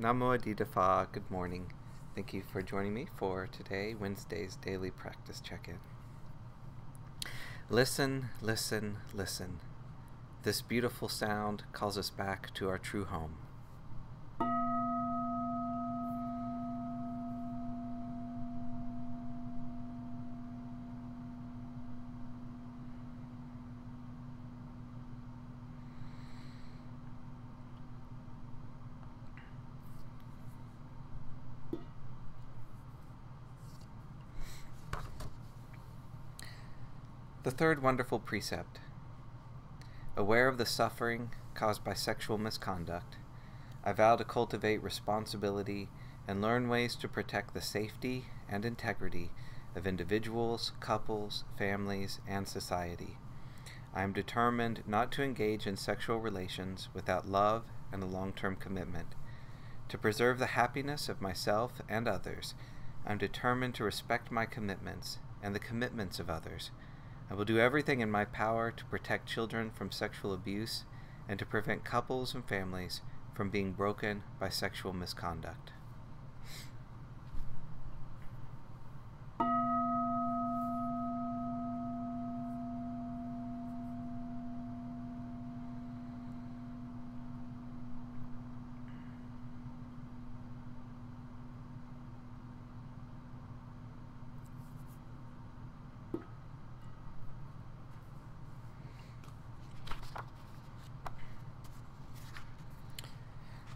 Namo A Di Da Fa, good morning. Thank you for joining me for today, Wednesday's daily practice check in. Listen, listen, listen. This beautiful sound calls us back to our true home. The third wonderful precept Aware of the suffering caused by sexual misconduct, I vow to cultivate responsibility and learn ways to protect the safety and integrity of individuals, couples, families, and society. I am determined not to engage in sexual relations without love and a long term commitment. To preserve the happiness of myself and others, I am determined to respect my commitments and the commitments of others I will do everything in my power to protect children from sexual abuse and to prevent couples and families from being broken by sexual misconduct.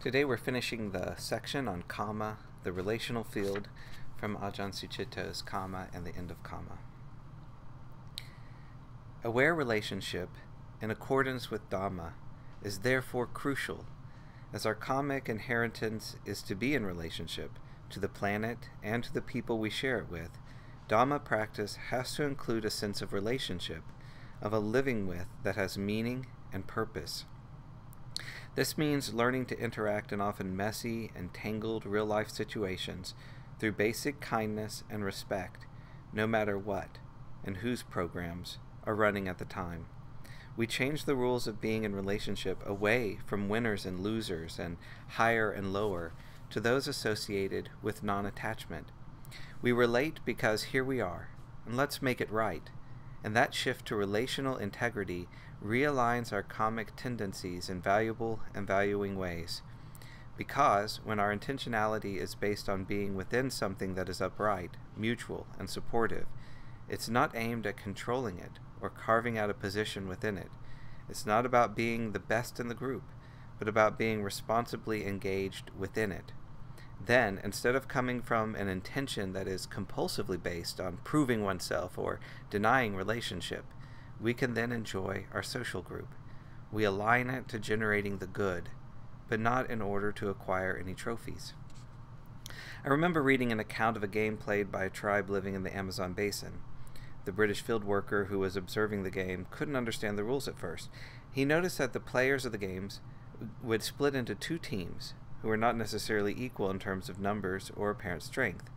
Today we're finishing the section on kamma, the relational field, from Ajahn Sucitto's Kamma and the End of Kamma. Aware relationship, in accordance with Dhamma, is therefore crucial, as our kammic inheritance is to be in relationship to the planet and to the people we share it with. Dhamma practice has to include a sense of relationship, of a living with that has meaning and purpose. This means learning to interact in often messy and tangled real life situations through basic kindness and respect, no matter what and whose programs are running at the time. We change the rules of being in relationship away from winners and losers and higher and lower to those associated with non attachment. We relate because here we are, and let's make it right. And that shift to relational integrity realigns our kammic tendencies in valuable and valuing ways. Because when our intentionality is based on being within something that is upright, mutual, and supportive, it's not aimed at controlling it or carving out a position within it. It's not about being the best in the group, but about being responsibly engaged within it. Then, instead of coming from an intention that is compulsively based on proving oneself or denying relationship, we can then enjoy our social group. We align it to generating the good, but not in order to acquire any trophies. I remember reading an account of a game played by a tribe living in the Amazon basin. The British field worker who was observing the game couldn't understand the rules at first. He noticed that the players of the games would split into two teams who were not necessarily equal in terms of numbers or apparent strength.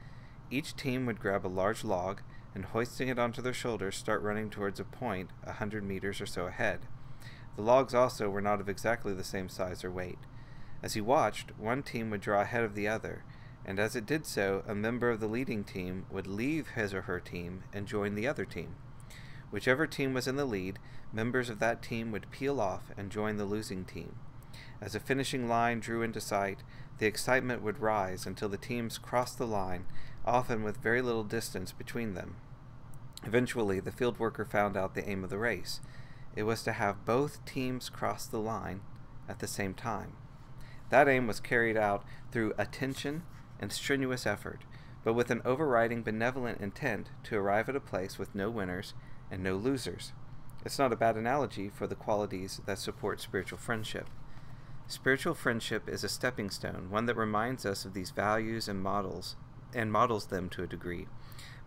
Each team would grab a large log and hoisting it onto their shoulders start running towards a point a hundred meters or so ahead. The logs also were not of exactly the same size or weight. As he watched, one team would draw ahead of the other, and as it did so, a member of the leading team would leave his or her team and join the other team. Whichever team was in the lead, members of that team would peel off and join the losing team. As the finishing line drew into sight, the excitement would rise until the teams crossed the line, often with very little distance between them. Eventually, the field worker found out the aim of the race. It was to have both teams cross the line at the same time. That aim was carried out through attention and strenuous effort, but with an overriding benevolent intent to arrive at a place with no winners and no losers. It's not a bad analogy for the qualities that support spiritual friendship. Spiritual friendship is a stepping stone, one that reminds us of these values and models and models them to a degree.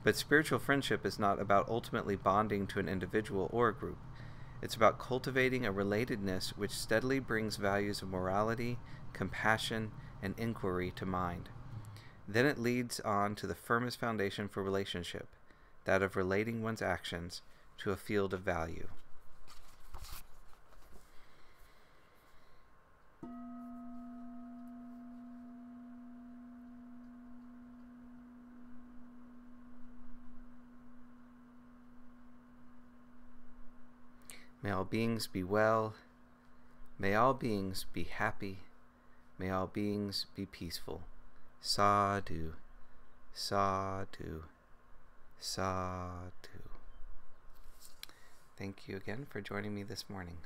But spiritual friendship is not about ultimately bonding to an individual or a group. It's about cultivating a relatedness which steadily brings values of morality, compassion, and inquiry to mind. Then it leads on to the firmest foundation for relationship, that of relating one's actions to a field of value. May all beings be well. May all beings be happy. May all beings be peaceful. Sadhu, sadhu, sadhu. Thank you again for joining me this morning.